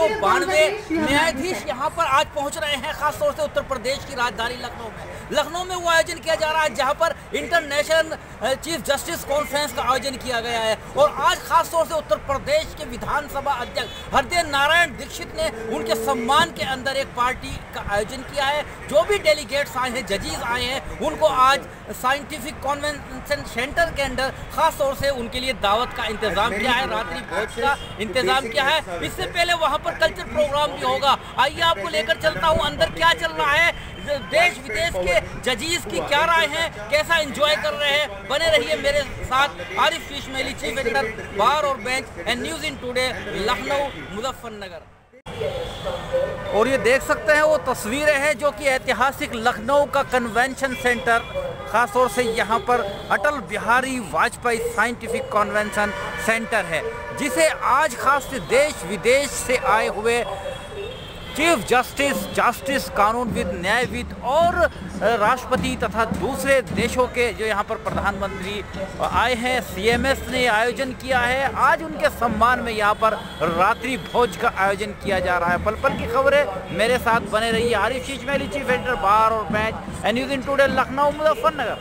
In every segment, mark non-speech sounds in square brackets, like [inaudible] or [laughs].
न्यायाधीश यहाँ पर आज पहुँच रहे हैं, खासतौर से उत्तर प्रदेश की राजधानी लखनऊ में। लखनऊ में वो आयोजन किया जा रहा है, जहाँ पर इंटरनेशनल चीफ जस्टिस कॉन्फ्रेंस का आयोजन किया गया है। और आज खासतौर से उत्तर प्रदेश के विधानसभा अध्यक्ष हृदय नारायण दीक्षित ने उनके सम्मान के अंदर एक पार्टी का आयोजन किया है। जो भी डेलीगेट्स आए हैं जजीज आए हैं, उनको आज साइंटिफिक कॉन्वेंशन सेंटर के अंदर खास तौर से उनके लिए दावत का इंतज़ाम किया है, रात्रि भोज का इंतज़ाम किया है। इससे पहले वहाँ पर कल्चर प्रोग्राम भी होगा। आइए आपको लेकर चलता हूँ, अंदर क्या चल रहा है? देश विदेश के जजीज की क्या राय है? कैसा एंजॉय कर रहे हैं? बने रहिए है मेरे साथ। Arif Ismaili chief editor bar और bench and news in today Lucknow, Muzaffarnagar. और ये देख सकते हैं, वो तस्वीरें हैं जो कि ऐतिहासिक लखनऊ का कन्वेंशन सेंटर खासतौर से यहाँ पर Atal Bihari Vajpayee scientific convention centre है, जिसे आज खास देश विदेश से आए हुए चीफ जस्टिस जस्टिस कानून कानूनविद, न्यायविद और राष्ट्रपति तथा दूसरे देशों के जो यहाँ पर प्रधानमंत्री आए हैं सीएमएस ने आयोजन किया है। आज उनके सम्मान में यहाँ पर रात्रि भोज का आयोजन किया जा रहा है। पल पल की खबरें मेरे साथ बने रही आरिफ शीश मेली, चीफ एडिटर, बार और match and news in today Lucknow, Muzaffarnagar.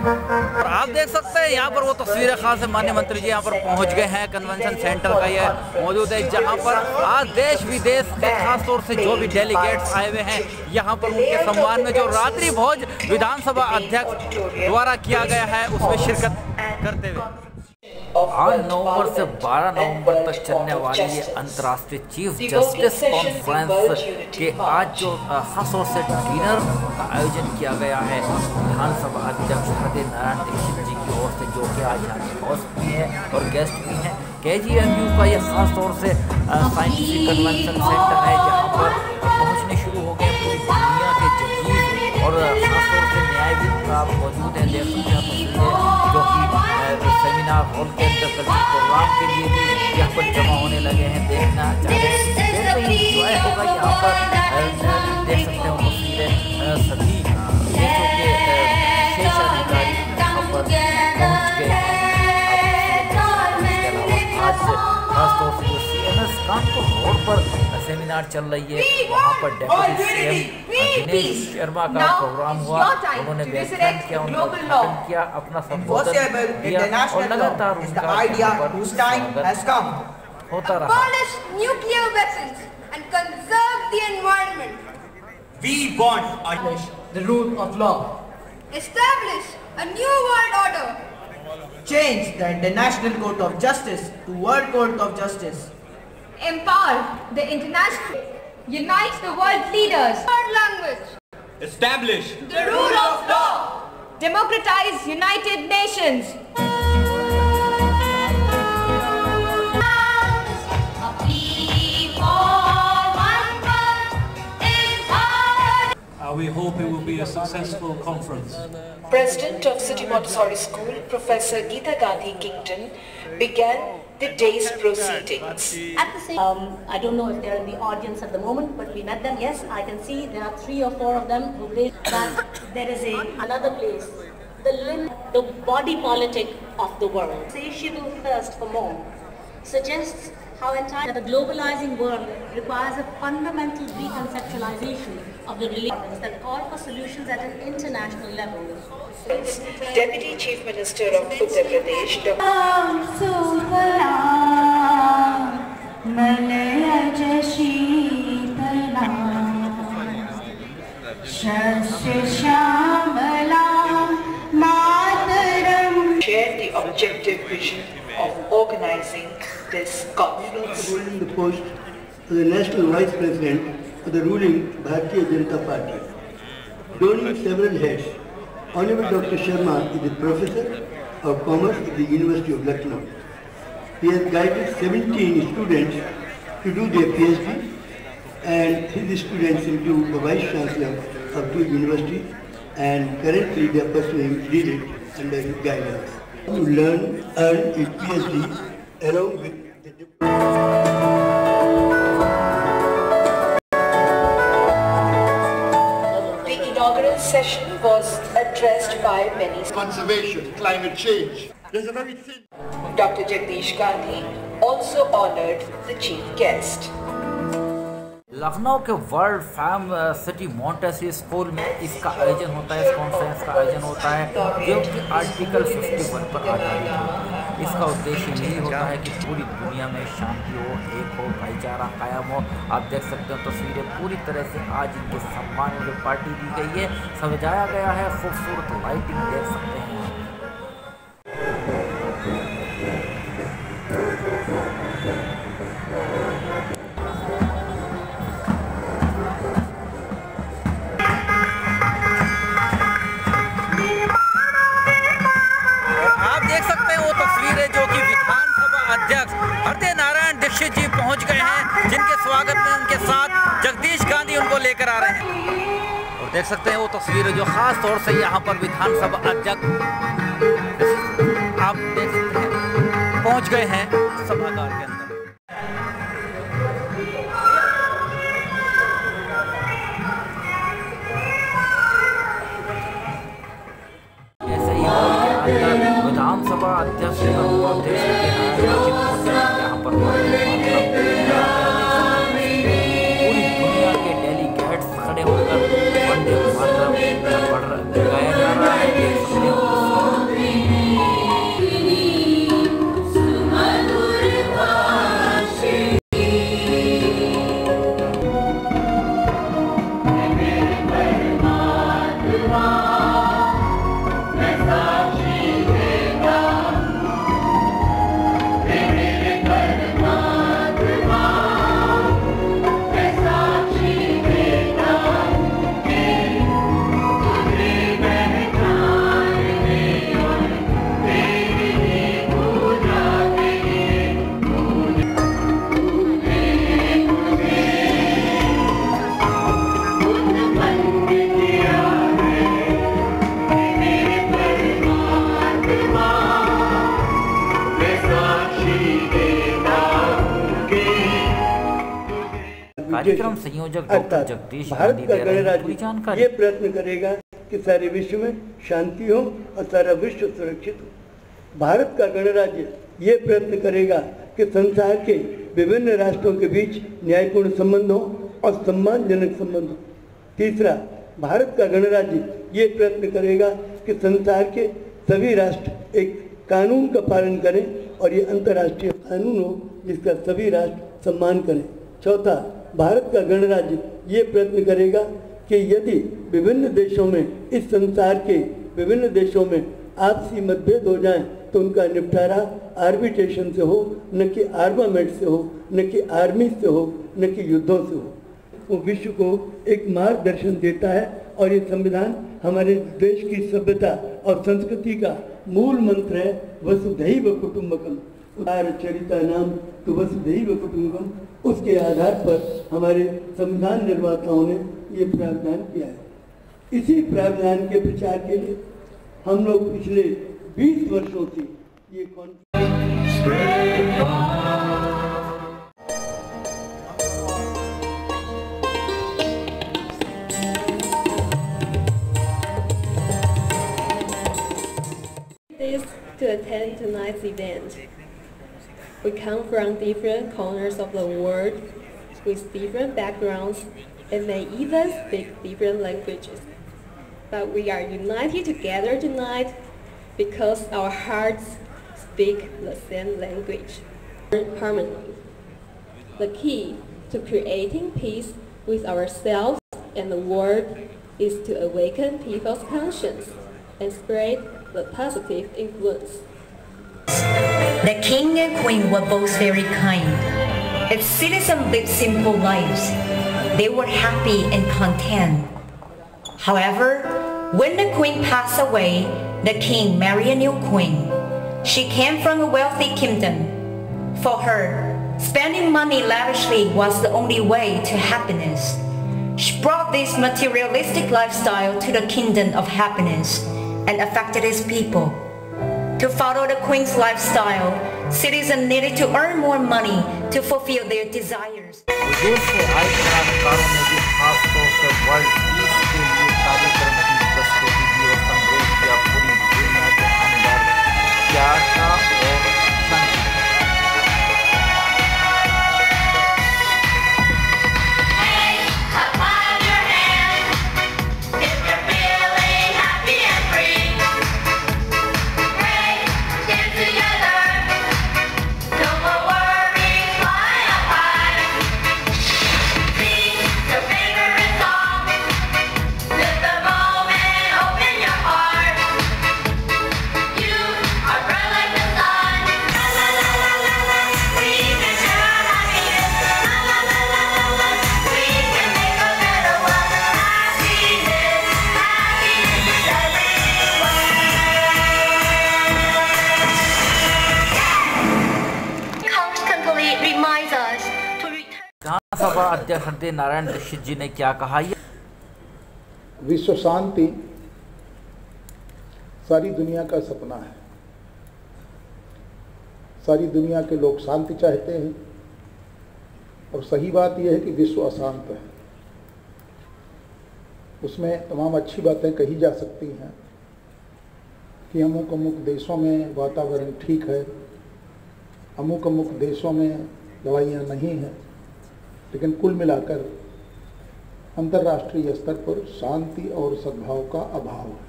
आप देख सकते हैं, यहाँ पर वो तस्वीरें खास मान्य मंत्री जी यहाँ पर पहुँच गए हैं कन्वेंशन सेंटर का ये मौजूद है, जहाँ पर आज देश विदेश के खास तौर से जो भी डेलीगेट्स आए हुए हैं, यहाँ पर उनके सम्मान में जो रात्रि भोज विधानसभा अध्यक्ष द्वारा किया गया है, उसमें शिरकत करते हुए। आठ नवंबर से 12 नवंबर तक चलने वाली ये अंतर्राष्ट्रीय चीफ जस्टिस कॉन्फ्रेंस के आज जो खासतौर से डिनर का आयोजन किया गया है विधानसभा अध्यक्ष हृदय नारायण दीक्षित जी की ओर से जो कि आज यहाँ के होस्ट भी हैं और गेस्ट भी हैं। के जी एम यू का ये खास तौर से साइंटिफिक कन्वेंशन सेंटर है जहाँ पर पहुँचने शुरू हो गए पूरी दुनिया के जजीज और खासतौर न्यायविद आप मौजूद हैं देख सकते हैं जो कि सेमिनार हॉल के अंदर कल्चर प्रोग्राम के लिए भी यहाँ पर जमा होने लगे हैं देखना चाह रहे हैं इंजॉय होगा यहाँ पर देख सकते हैं तस्वीरें सभी देशों के विशेष अधिकारी यहाँ पर पहुँच गए आज खासतौर से C M S Kanpur road पर सेमिनार चल रही है वहाँ पर डेप्यूटी सीएम दिनेश शर्मा का प्रोग्राम हुआ उन्होंने व्याख्यान किया उद्घाटन किया अपना संबोधन दिया और लगातार उनका होता रहा and conserve the environment. We want the rule of law. Establish a new world order. Change the International Court of Justice to World Court of Justice. Empower the international. Unite the world leaders. Third language. Establish The rule of law. Democratize United Nations. Uh, we hope it will be a successful conference. President of City Montessori School, Professor Geeta Gandhi Kington, began the day's proceedings. At the same, um, I don't know if they're in the audience at the moment, but we met them. Yes, I can see there are three or four of them who raised that there is a another place, the limb, the body politic of the world. Satiable thirst for more suggests how entire the globalizing world requires a fundamental reconceptualization of the relations that call for solutions at an international level. Deputy Chief Minister of Uttar Pradesh, Dr. shared the objective vision of organizing conference. holding the post of the National Vice President of the ruling Bharatiya Janata Party. Donning several heads, Honorable Dr. Sharma is a professor of commerce at the University of Lucknow. He has guided 17 students to do their PhD and his students include the Vice Chancellor of two universities and currently they are pursuing DLIT under his guidance. To learn, earn a PhD along with the The session was addressed by many. Conservation, climate change. There's a very thin Dr. Jagdish Gandhi also honored the chief guest. Lucknow के world fame city Montessori school में इसका आयोजन होता है, इस conference का आयोजन होता है, जो कि आर्टिकल 51 पर आधारित है। इसका उद्देश्य यही होता है कि पूरी दुनिया में शांति हो, एक हो, भाईचारा कायम हो। आप देख सकते हो तस्वीरें तो पूरी तरह से आज इनके सम्मान में पार्टी दी गई है। सजाया गया है, खूबसूरत लाइटिंग देख सकते हैं। देख सकते हैं वो तस्वीर जो खास तौर से यहाँ पर विधानसभा अध्यक्ष आप देख सकते हैं। पहुँच गए हैं सभागार के कार्यक्रम संयोजक डॉक्टर अर्थात जगदीश भारत का गणराज्य जानकारी। ये प्रयत्न करेगा कि सारे विश्व में शांति हो और सारा विश्व सुरक्षित हो। भारत का गणराज्य ये प्रयत्न करेगा कि संसार के विभिन्न राष्ट्रों के बीच न्यायपूर्ण संबंध हो और सम्मानजनक संबंध हो। तीसरा भारत का गणराज्य ये प्रयत्न करेगा कि संसार के सभी राष्ट्र एक कानून का पालन करें और ये अंतर्राष्ट्रीय कानून हो जिसका सभी राष्ट्र सम्मान करें। चौथा भारत का गणराज्य ये प्रयत्न करेगा कि यदि विभिन्न देशों में, इस संसार के विभिन्न देशों में आपसी मतभेद हो जाएँ तो उनका निपटारा आर्बिट्रेशन से हो, न कि आर्मामेंट से हो, न कि आर्मी से हो, न कि युद्धों से हो। वो विश्व को एक मार्गदर्शन देता है और ये संविधान हमारे देश की सभ्यता और संस्कृति का मूल मंत्र है, वसुधैव कुटुंबकम। उदार चरिता नाम तो वसुधैव कुटुंबकम। उसके आधार पर हमारे संविधान निर्माताओं ने ये प्रावधान किया है इसी प्रावधान के प्रचार के लिए हम लोग पिछले 20 वर्षों से ये conference to attend tonight's event. We come from different corners of the world with different backgrounds and may even speak different languages. But we are united together tonight because our hearts speak the same language. Harmony. The key to creating peace with ourselves and the world is to awaken people's conscience and spread the positive influence. The king and queen were both very kind. Its citizens lived simple lives. They were happy and content. However, when the queen passed away, the king married a new queen. She came from a wealthy kingdom. For her, spending money lavishly was the only way to happiness. She brought this materialistic lifestyle to the kingdom of happiness and affected its people to follow the Queen's lifestyle. Citizens needed to earn more money to fulfill their desires. विधानसभा अध्यक्ष हृदय नारायण दीक्षित जी ने क्या कहा? विश्व शांति सारी दुनिया का सपना है। सारी दुनिया के लोग शांति चाहते हैं और सही बात यह है कि विश्व अशांत है। उसमें तमाम अच्छी बातें कही जा सकती हैं कि अमुक अमुक देशों में वातावरण ठीक है अमुक अमुक देशों में लड़ाइयाँ नहीं हैं। लेकिन कुल मिलाकर अंतर्राष्ट्रीय स्तर पर शांति और सद्भाव का अभाव है।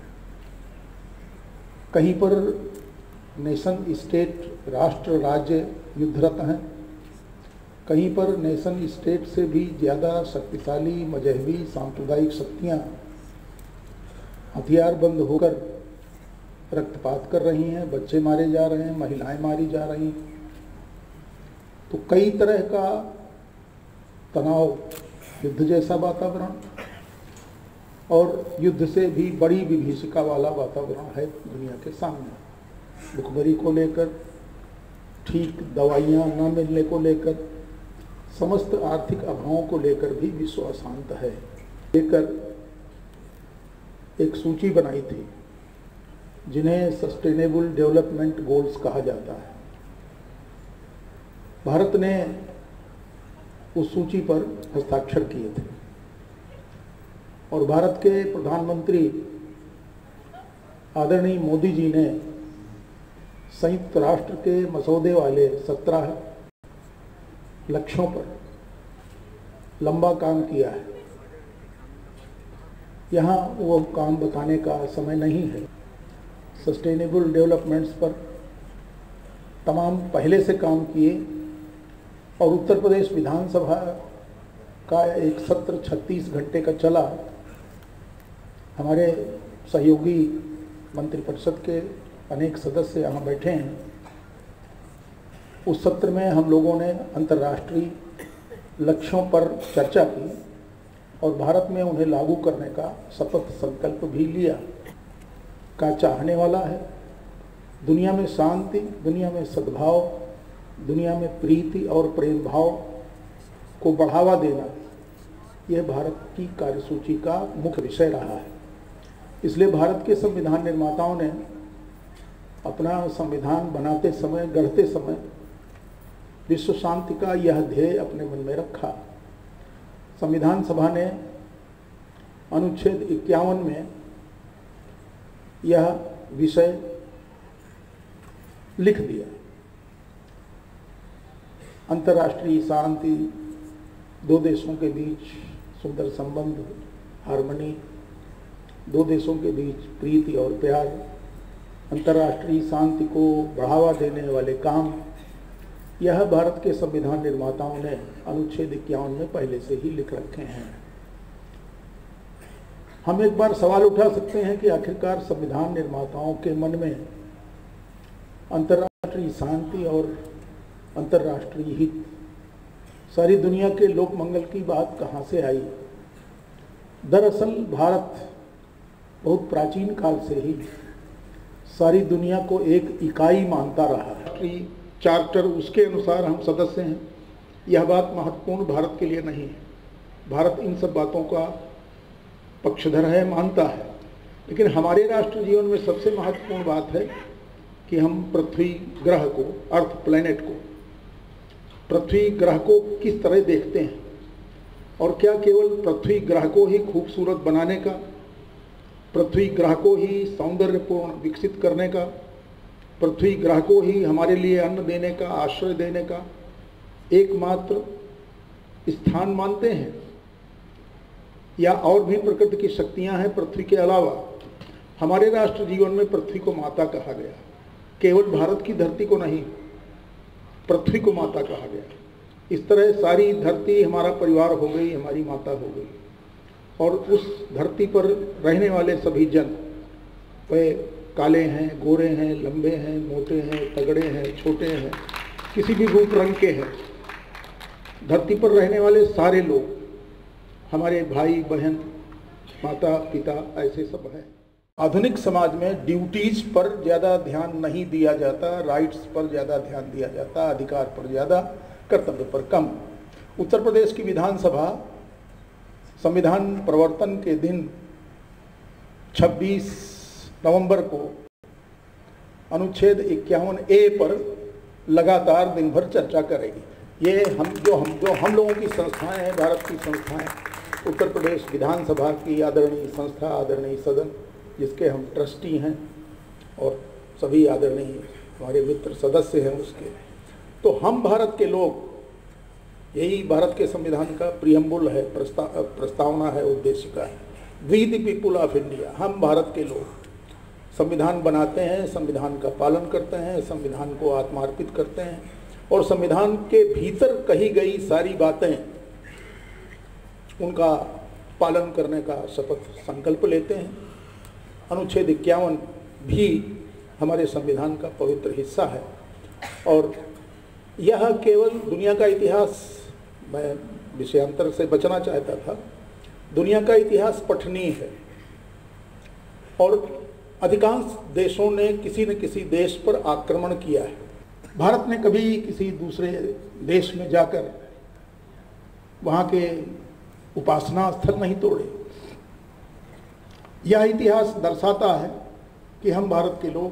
कहीं पर नेशन, स्टेट, राष्ट्र, राज्य युद्धरत हैं। कहीं पर नेशन, स्टेट से भी ज़्यादा शक्तिशाली, मजहबी, सांप्रदायिक शक्तियाँ हथियार बंद होकर रक्तपात कर रही हैं, बच्चे मारे जा रहे हैं, महिलाएँ मारी जा रही हैं। तो कई तरह का तनाव, युद्ध जैसा वातावरण, और युद्ध से भी बड़ी विभीषिका वाला वातावरण है दुनिया के सामने। भुखमरी को लेकर, ठीक दवाइयाँ न मिलने को लेकर, समस्त आर्थिक अभावों को लेकर भी विश्व अशांत है। लेकर एक सूची बनाई थी, जिन्हें सस्टेनेबल डेवलपमेंट गोल्स कहा जाता है। भारत ने उस सूची पर हस्ताक्षर किए थे। और भारत के प्रधानमंत्री आदरणीय मोदी जी ने संयुक्त राष्ट्र के मसौदे वाले सत्रह लक्ष्यों पर लंबा काम किया है। यहाँ वो काम बताने का समय नहीं है। सस्टेनेबल डेवलपमेंट्स पर तमाम पहले से काम किए और उत्तर प्रदेश विधानसभा का एक सत्र 36 घंटे का चला। हमारे सहयोगी मंत्रिपरिषद के अनेक सदस्य यहाँ बैठे हैं। उस सत्र में हम लोगों ने अंतर्राष्ट्रीय लक्ष्यों पर चर्चा की और भारत में उन्हें लागू करने का शपथ संकल्प भी लिया। का चाहने वाला है। दुनिया में शांति, दुनिया में सद्भाव दुनिया में प्रीति और प्रेम भाव को बढ़ावा देना यह भारत की कार्यसूची का मुख्य विषय रहा है। इसलिए भारत के संविधान निर्माताओं ने अपना संविधान बनाते समय, गढ़ते समय विश्व शांति का यह ध्येय अपने मन में रखा। संविधान सभा ने अनुच्छेद इक्यावन में यह विषय लिख दिया। अंतर्राष्ट्रीय शांति, दो देशों के बीच सुंदर संबंध, हारमोनी, दो देशों के बीच प्रीति और प्यार, अंतर्राष्ट्रीय शांति को बढ़ावा देने वाले काम। यह भारत के संविधान निर्माताओं ने अनुच्छेद इक्यावन में पहले से ही लिख रखे हैं। हम एक बार सवाल उठा सकते हैं कि आखिरकार संविधान निर्माताओं के मन में अंतर्राष्ट्रीय शांति और अंतर्राष्ट्रीय हित। सारी दुनिया के लोक मंगल की बात कहाँ से आई? दरअसल भारत बहुत प्राचीन काल से ही सारी दुनिया को एक इकाई मानता रहा है। चार्टर उसके अनुसार हम सदस्य हैं। यह बात महत्वपूर्ण भारत के लिए नहीं है। भारत इन सब बातों का पक्षधर है, मानता है। लेकिन हमारे राष्ट्र जीवन में सबसे महत्वपूर्ण बात है कि हम पृथ्वी ग्रह को, अर्थ प्लेनेट को पृथ्वी ग्रह को किस तरह देखते हैं? और क्या केवल पृथ्वी ग्रह को ही खूबसूरत बनाने का? पृथ्वी ग्रह को ही सौंदर्यपूर्ण विकसित करने का? पृथ्वी ग्रह को ही हमारे लिए अन्न देने का, आश्रय देने का एकमात्र स्थान मानते हैं? या और भी प्रकृति की शक्तियाँ हैं पृथ्वी के अलावा? हमारे राष्ट्र जीवन में पृथ्वी को माता कहा गया। केवल भारत की धरती को नहीं पृथ्वी को माता कहा गया। इस तरह सारी धरती हमारा परिवार हो गई, हमारी माता हो गई। और उस धरती पर रहने वाले सभी जन, वे काले हैं, गोरे हैं, लंबे हैं, मोटे हैं, तगड़े हैं, छोटे हैं, किसी भी रूप रंग के हैं। धरती पर रहने वाले सारे लोग, हमारे भाई, बहन, माता, पिता, ऐसे सब हैं। आधुनिक समाज में ड्यूटीज़ पर ज़्यादा ध्यान नहीं दिया जाता राइट्स पर ज़्यादा ध्यान दिया जाता, अधिकार पर ज़्यादा, कर्तव्य पर कम। उत्तर प्रदेश की विधानसभा संविधान प्रवर्तन के दिन 26 नवंबर को अनुच्छेद इक्यावन ए पर लगातार दिन भर चर्चा करेगी। ये हम, जो हम जो हम लोगों की संस्थाएँ हैं, भारत की संस्थाएँ, उत्तर प्रदेश विधानसभा की आदरणीय संस्था, आदरणीय सदन जिसके हम ट्रस्टी हैं और सभी आदरणीय हमारे मित्र सदस्य हैं उसके। तो हम भारत के लोग यही भारत के संविधान का प्रियम्बुल है प्रस्ता, प्रस्तावना है उद्देश्य का है। We the people of India हम भारत के लोग। संविधान बनाते हैं संविधान का पालन करते हैं संविधान को आत्मार्पित करते हैं और संविधान के भीतर कही गई सारी बातें उनका पालन करने का शपथ संकल्प लेते हैं। अनुच्छेद इक्यावन भी हमारे संविधान का पवित्र हिस्सा है। और यह केवल दुनिया का इतिहास, मैं विषयांतर से बचना चाहता था, दुनिया का इतिहास पठनीय है। और अधिकांश देशों ने किसी न किसी देश पर आक्रमण किया है। भारत ने कभी किसी दूसरे देश में जाकर वहाँ के उपासना स्थल नहीं तोड़े। यह इतिहास दर्शाता है कि हम भारत के लोग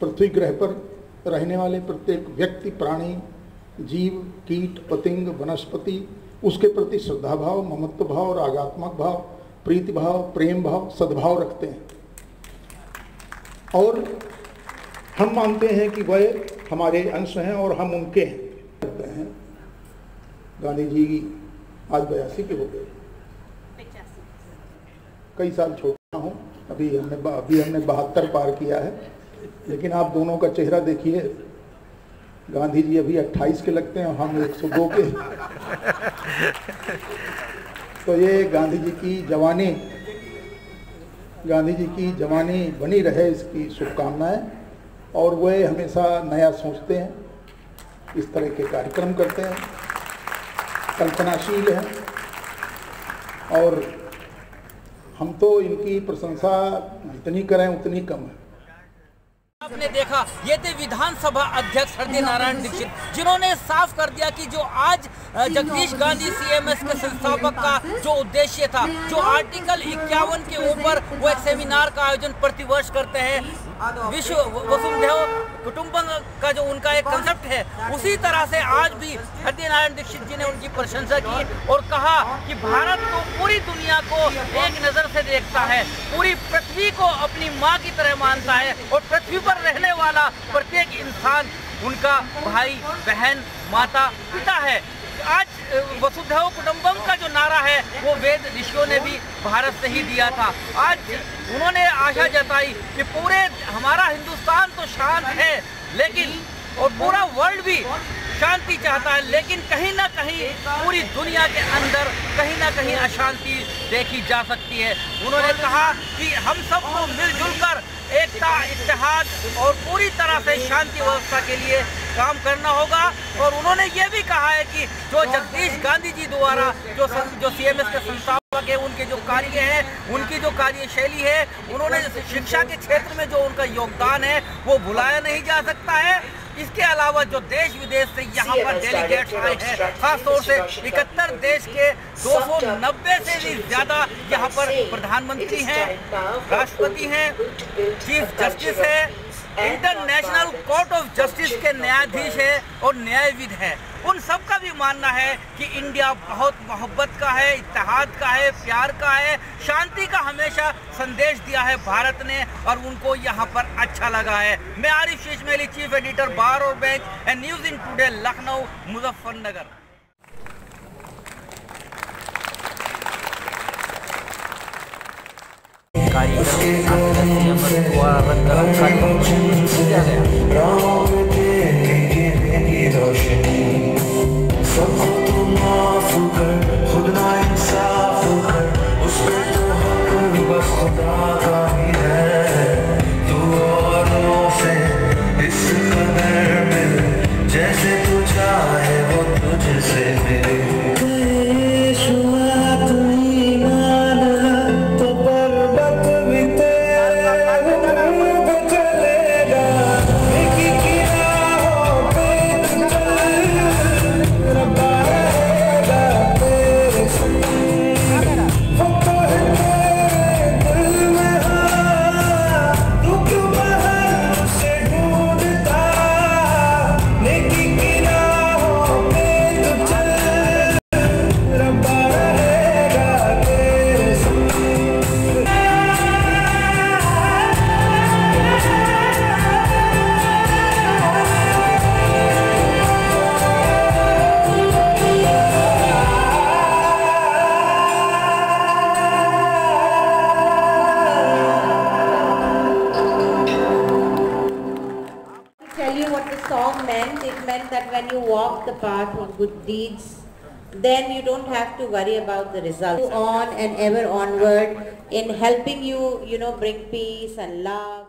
पृथ्वी ग्रह पर रहने वाले प्रत्येक व्यक्ति, प्राणी, जीव, कीट, पतिंग, वनस्पति, उसके प्रति श्रद्धा भाव ममत्व भाव और आगात्मक भाव, प्रीति भाव, प्रेम भाव, सद्भाव रखते हैं। और हम मानते हैं कि वह हमारे अंश हैं और हम उनके हैं। गांधी जी आज बयासी के हो गए। कई साल छोटा हूँ, अभी हमने अभी हमने बहत्तर पार किया है, लेकिन आप दोनों का चेहरा देखिए, गांधी जी अभी 28 के लगते हैं हम 102 के। तो ये गांधी जी की जवानी, गांधी जी की जवानी बनी रहे, इसकी शुभकामनाएँ, और वह हमेशा नया सोचते हैं, इस तरह के कार्यक्रम करते हैं, कल्पनाशील हैं, और हम तो इनकी प्रशंसा जितनी करें उतनी कम है। आपने देखा, ये थे विधानसभा अध्यक्ष हृदय नारायण दीक्षित, जिन्होंने साफ़ कर दिया कि जो आज जगदीश गांधी सीएमएस के संस्थापक का जो उद्देश्य था, जो आर्टिकल इक्यावन के ऊपर वो एक सेमिनार का आयोजन प्रतिवर्ष करते हैं विश्व वसुंधैव कुटुंबम का जो उनका एक कंसेप्ट है उसी तरह से आज भी हृदय नारायण दीक्षित जी ने उनकी प्रशंसा की और कहा कि भारत तो पूरी दुनिया को एक नज़र से देखता है पूरी पृथ्वी को अपनी माँ की तरह मानता है और पृथ्वी पर रहने वाला प्रत्येक इंसान उनका भाई बहन माता पिता है। आज वसुधैव कुटुंबम का जो नारा है, वो वेद ऋषियों ने भी भारत से ही दिया था। आज उन्होंने आशा जताई कि पूरे हमारा हिंदुस्तान तो शांत है, लेकिन, और पूरा वर्ल्ड भी शांति चाहता है, लेकिन कहीं ना कहीं पूरी दुनिया के अंदर कहीं ना कहीं अशांति देखी जा सकती है। उन्होंने कहा कि हम सबको मिलजुल कर एकता इतिहाद और पूरी तरह से शांति व्यवस्था के लिए काम करना होगा। और उन्होंने ये भी कहा है कि जो जगदीश गांधी जी द्वारा जो सं, जो सीएमएस के संस्थापक है उनके जो कार्य है उनकी जो कार्यशैली है उन्होंने शिक्षा के क्षेत्र में जो उनका योगदान है वो भुलाया नहीं जा सकता है। इसके अलावा जो देश विदेश से यहाँ पर डेलीगेट्स आए हैं खासतौर से इकहत्तर देश के 290 से भी ज़्यादा यहाँ पर प्रधानमंत्री हैं राष्ट्रपति हैं चीफ जस्टिस है इंटरनेशनल कोर्ट ऑफ़ जस्टिस के न्यायाधीश है और न्यायविद है। उन सब का भी मानना है कि इंडिया बहुत मोहब्बत का है इतिहाद का है, प्यार का है, शांति का हमेशा संदेश दिया है भारत ने और उनको यहाँ पर अच्छा लगा है। मैं आरिफ शेष मेली चीफ एडिटर, बार और bank and news in today, Lucknow, Muzaffarnagar. कार्यक्रम walk the path of good deeds, then you don't have to worry about the result. On and ever onward in helping you, you know, bring peace and love.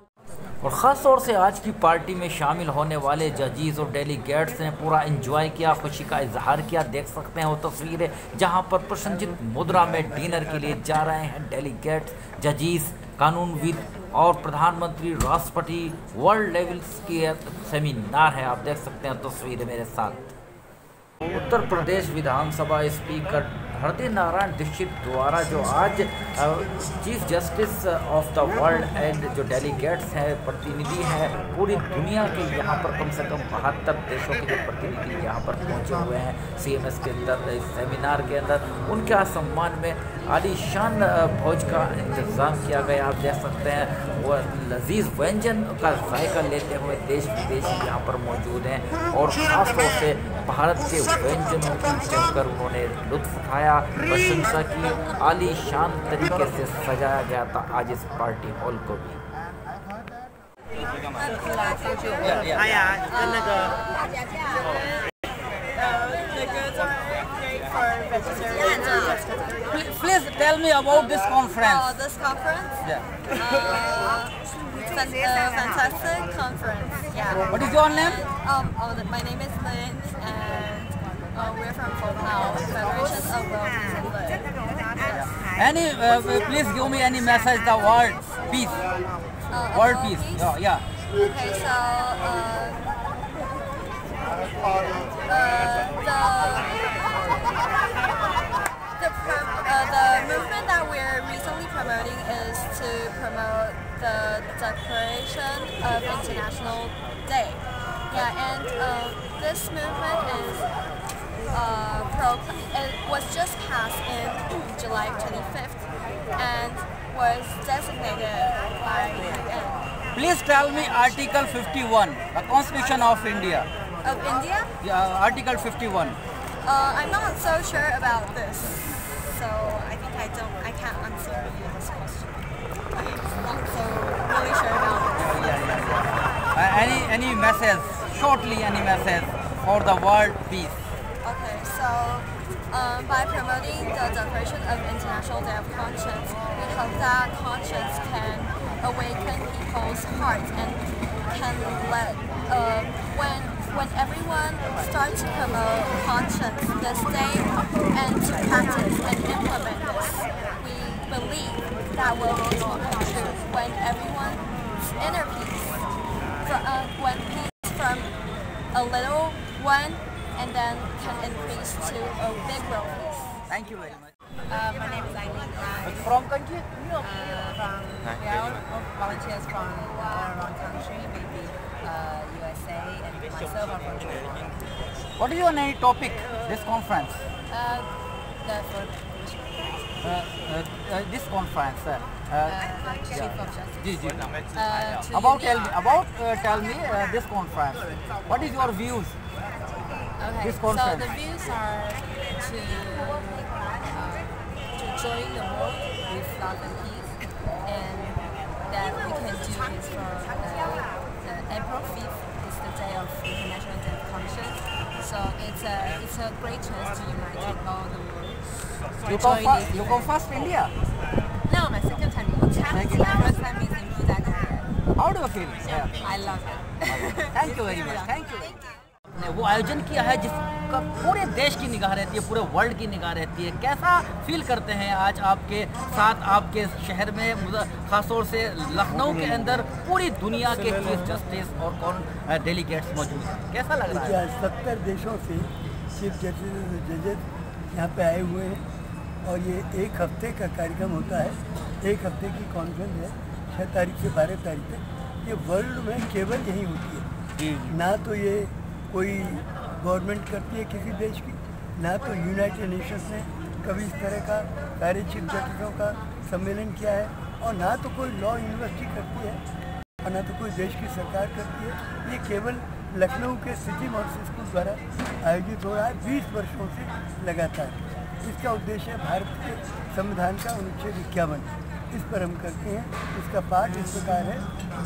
और ख़ास तौर से आज की party में शामिल होने वाले जजीज़ और डेलीगेट्स ने पूरा इन्जॉय किया खुशी का इजहार किया देख सकते हैं वो तस्वीरें जहाँ पर प्रसन्नजित मुद्रा में डिनर के लिए जा रहे हैं डेलीगेट्स जजीज़ कानूनविद और प्रधानमंत्री राष्ट्रपति वर्ल्ड लेवल की सेमिनार है। आप देख सकते हैं तस्वीरें मेरे साथ। उत्तर प्रदेश विधानसभा स्पीकर हृदय नारायण दीक्षित द्वारा जो आज chief justice of the world and जो डेलीगेट्स हैं, प्रतिनिधि हैं, पूरी दुनिया के यहाँ पर कम से कम बहत्तर देशों के जो प्रतिनिधि यहाँ पर पहुँचे हुए हैं सीएमएस के अंदर सेमिनार के अंदर, उनके सम्मान में आलीशान भोज का इंतज़ाम किया गया। आप देख सकते हैं वह लजीज व्यंजन का जायका लेते हुए देश विदेश यहाँ पर मौजूद हैं और ख़ासतौर से भारत के व्यंजनों की जमकर उन्होंने लुत्फ उठाया प्रशंसा की आलीशान तरीके से सजाया गया था आज इस पार्टी हॉल को भी 哎呀，跟那个。Please tell me about this conference. Oh, this conference? Yeah. Uh, fan- uh, fantastic conference. Yeah. What is your name? Um, oh, the, my name is Lynn, and uh, we're from FOPAL, Federation of World Peace. Any, uh, please give me any message. The world peace. Uh, world about peace. peace? Yeah, yeah. Okay, so uh, uh, the the, uh, the movement that we're recently promoting is to promote the Declaration of International Day. Yeah, and uh, this movement is uh, pro. It was just passed in [clears throat] July 25th and was designated by the UN. Please tell me Article 51, the Constitution of India. Of India? Yeah, Article 51. Uh, I'm not so sure about this, so I think I don't, I can't answer you this question. I'm not so really sure about this. Uh, any any message, shortly any message for the world peace. Okay, so um, by promoting the Declaration of International Day of Conscience, we hope that conscience can awaken people's hearts and can let uh, when when everyone starts to promote conscience this day and to practice and implement this, we believe that will come true when everyone's inner peace, fr- uh, when peace from a little one and then can increase to a big world peace. Thank you very much. Uh, my name is Eileen Grimes. From country? Uh, from, we are all all volunteers from all around country, maybe uh, USA, and myself are from China. What is your name topic this conference? Uh, the for Uh, uh, uh, this conference. Uh, yeah. of Justice. Ji ji to about tell me about uh, tell me uh, this conference. What is your views? Okay, this so the views are to uh, to join the world with love and peace, and that we can do is for uh, the April 5th is the day of International Day of Conscience. So it's a it's a great chance to unite all the world. You come first. You come first India. You feel? Yeah. I love it. [laughs] Thank you very much. ने वो आयोजन किया है जिसका पूरे देश की निगाह रहती है पूरे वर्ल्ड की निगाह रहती है कैसा फील करते हैं आज आपके साथ आपके शहर में मुझे खासतौर से लखनऊ के अंदर पूरी दुनिया के चीफ जस्टिस और कौन डेलीगेट्स मौजूद हैं कैसा लग रहा है सत्तर देशों से चीफ जस्टिस जजेस यहाँ पे आए हुए हैं और ये एक हफ़्ते का कार्यक्रम होता है एक हफ़्ते की कॉन्फ्रेंस है छः तारीख से बारह तारीख तक ये वर्ल्ड में केवल यही होती है। ना तो ये कोई गवर्नमेंट करती है किसी देश की ना तो यूनाइटेड नेशंस ने कभी इस तरह का सारे चीफ जस्टिसों का सम्मेलन किया है और ना तो कोई लॉ यूनिवर्सिटी करती है और ना तो कोई देश की सरकार करती है। ये केवल लखनऊ के सिटी मॉडल स्कूल द्वारा आयोजित हो रहा है बीस वर्षों से लगातार। इसका उद्देश्य है भारत के संविधान का अनुच्छेद इक्यावन। इस पर हम करते हैं। इसका पाठ इस प्रकार है।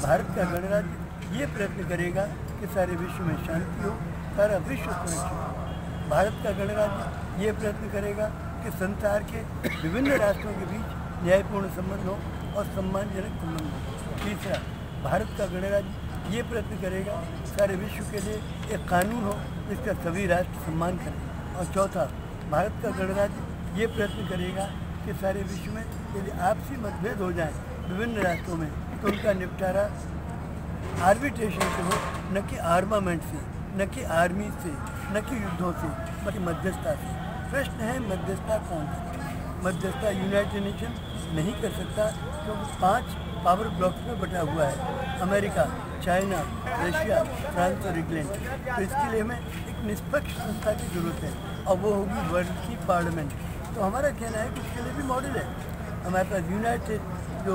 भारत का गणराज्य ये प्रयत्न करेगा कि सारे विश्व में शांति हो, सारा विश्व सुरक्षित हो। भारत का गणराज्य ये प्रयत्न करेगा कि संसार के विभिन्न राष्ट्रों के बीच न्यायपूर्ण संबंध हो और सम्मानजनक संबंध हो। तीसरा, भारत का गणराज्य ये प्रयत्न करेगा सारे विश्व के लिए एक कानून हो जिसका सभी राष्ट्र सम्मान करें। और चौथा, भारत का गणराज्य ये प्रयत्न करेगा कि सारे विश्व में यदि आपसी मतभेद हो जाए विभिन्न राष्ट्रों में तो उनका निपटारा आर्बिट्रेशन से हो, न कि आर्मामेंट से, न कि आर्मी से, न कि युद्धों से बल्कि मध्यस्थता से। प्रश्न है, मध्यस्थता कौन करे मध्यस्थता यूनाइटेड नेशन नहीं कर सकता, क्योंकि तो पाँच पावर ब्लॉक्स में बटा हुआ है। अमेरिका चाइना रशिया फ्रांस और इंग्लैंड तो इसके लिए हमें एक निष्पक्ष संस्था की ज़रूरत है, और वो होगी वर्ल्ड की पार्लियामेंट तो हमारा कहना है कि उसके लिए भी मॉडल है। हमारे पास यूनाइटेड जो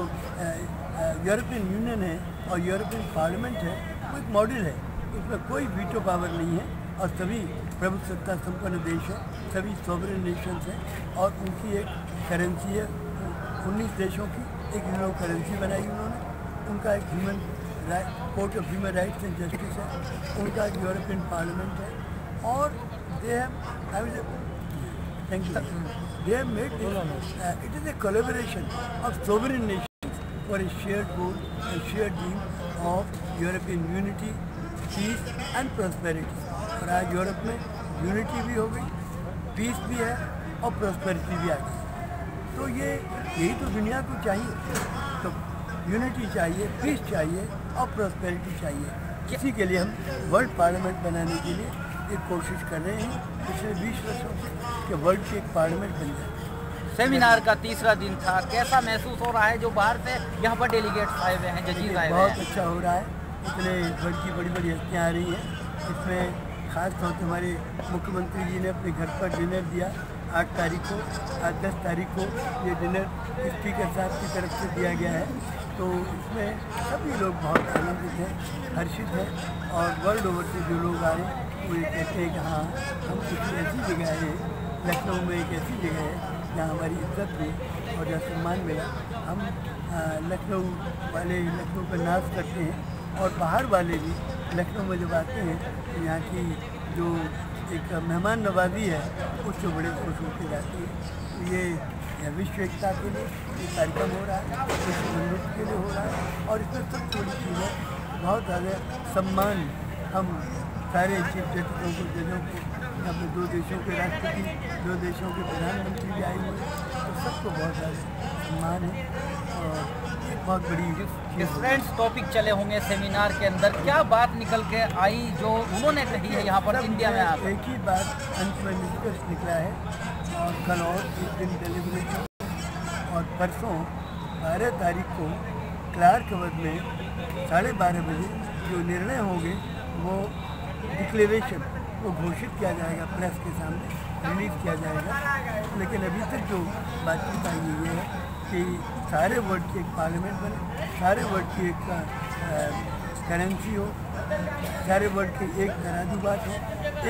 यूरोपियन यूनियन है और यूरोपियन पार्लियामेंट है, वो एक मॉडल है। उसमें कोई वीटो पावर नहीं है और सभी प्रभुसत्ता संपन्न देश हैं, सभी सॉवरन नेशंस हैं और उनकी एक करेंसी है। उन्नीस देशों की एक यूरो करेंसी बनाई उन्होंने। उनका एक human right court of human rights and justice है। उनका एक यूरोपियन पार्लियामेंट है और they have I will you they have made it is a collaboration of sovereign nations for a shared goal and shared dream of European unity peace and prosperity और आज Europe में unity भी हो गई piece भी है और prosperity भी आ गई। तो ये यही तो दुनिया को चाहिए। तो यूनिटी चाहिए पीस चाहिए और प्रॉस्पेरिटी चाहिए। किसी के लिए हम वर्ल्ड पार्लियामेंट बनाने के लिए एक कोशिश कर रहे हैं पिछले बीस वर्षों से कि वर्ल्ड की एक पार्लियामेंट बन जाए। सेमिनार का तीसरा दिन था। कैसा महसूस हो रहा है? जो बाहर से यहाँ पर डेलीगेट्स आए हुए हैं जजीज आए बहुत अच्छा हो रहा है। इतने वर्ल्ड की बड़ी बड़ी हस्तियाँ आ रही हैं। इसमें खास तौर से हमारे मुख्यमंत्री जी ने अपने घर पर डिनर दिया। आठ तारीख को आज दस तारीख को ये डिनर स्पीकर साहब की तरफ़ से दिया गया है। तो इसमें सभी लोग बहुत आनंदित हैं हर्षित हैं और वर्ल्ड ओवर से जो लोग आए ये कहते हैं कि हाँ हम किसी ऐसी जगह है, लखनऊ में एक ऐसी जगह है, जहाँ हमारी इज़्ज़त हुई और जहाँ सम्मान मिला। हम लखनऊ वाले लखनऊ पर नाज करते हैं और बाहर वाले भी लखनऊ में जब आते हैं तो यहाँ की जो एक मेहमान नवाजी है, उससे बड़े खुश होकर जाते हैं। तो ये विश्व एकता के लिए ये कार्यक्रम हो रहा है, विश्व बंधुत्व के लिए हो रहा है और इसमें सब थोड़ी चीज़ बहुत ज़्यादा सम्मान हम सारे चीफ जस्टिसों को जजों को अपने दो देशों के राष्ट्रपति दो देशों के प्रधानमंत्री भी आए हुए हैं। तो सबको बहुत ज़्यादा सम्मान है और बहुत बड़ी डिफरेंट टॉपिक चले होंगे सेमिनार के अंदर। क्या बात निकल के आई जो उन्होंने कही है यहाँ पर इंडिया में आप एक ही बात अंत में निष्कर्ष निकला है और कल और एक दिन डिलीवरी और परसों बारह तारीख को क्लार्क अवध में साढ़े बारह बजे जो निर्णय होंगे वो डिक्लेरेशन वो घोषित किया जाएगा प्रेस के सामने रिलीज़ किया जाएगा। लेकिन अभी तक जो बातचीत आई हुई है कि सारे वर्ल्ड की एक पार्लियामेंट बने, सारे वर्ल्ड की एक करेंसी हो, सारे वर्ल्ड की एक तराजूबात हो,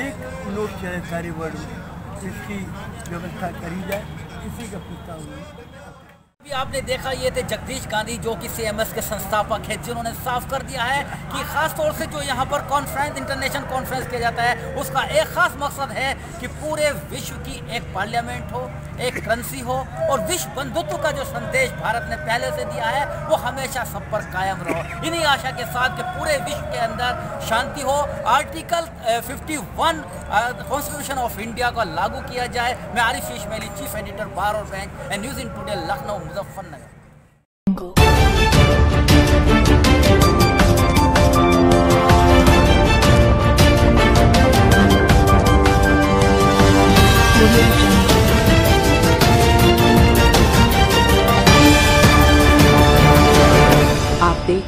एक नोट चले सारे वर्ल्ड में इसकी व्यवस्था करी जाए, इसी का प्रस्ताव अभी आपने देखा, ये थे जगदीश गांधी, जो कि सीएमएस के संस्थापक है, जिन्होंने साफ़ कर दिया है कि खास तौर से जो यहाँ पर कॉन्फ्रेंस इंटरनेशनल कॉन्फ्रेंस किया जाता है, उसका एक खास मकसद है कि पूरे विश्व की एक पार्लियामेंट हो। एक करेंसी हो और विश्व बंधुत्व का जो संदेश भारत ने पहले से दिया है, वो हमेशा सब पर कायम रहो। इन्हीं आशा के साथ कि पूरे विश्व के अंदर शांति हो। Article fifty one constitution of India का लागू किया जाए। मैं Arif Ismaili chief editor bar और bank and news in today Lucknow Muzaffarnagar आप देख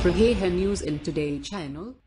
रहे हैं न्यूज़ इन टुडे चैनल